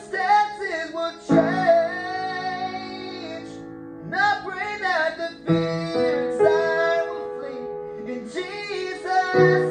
circumstances will change. I pray that the fear will flee. In Jesus'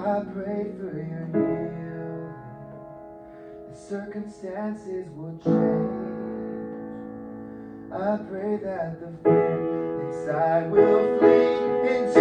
I pray for your healing. The circumstances will change. I pray that the fear inside will flee into.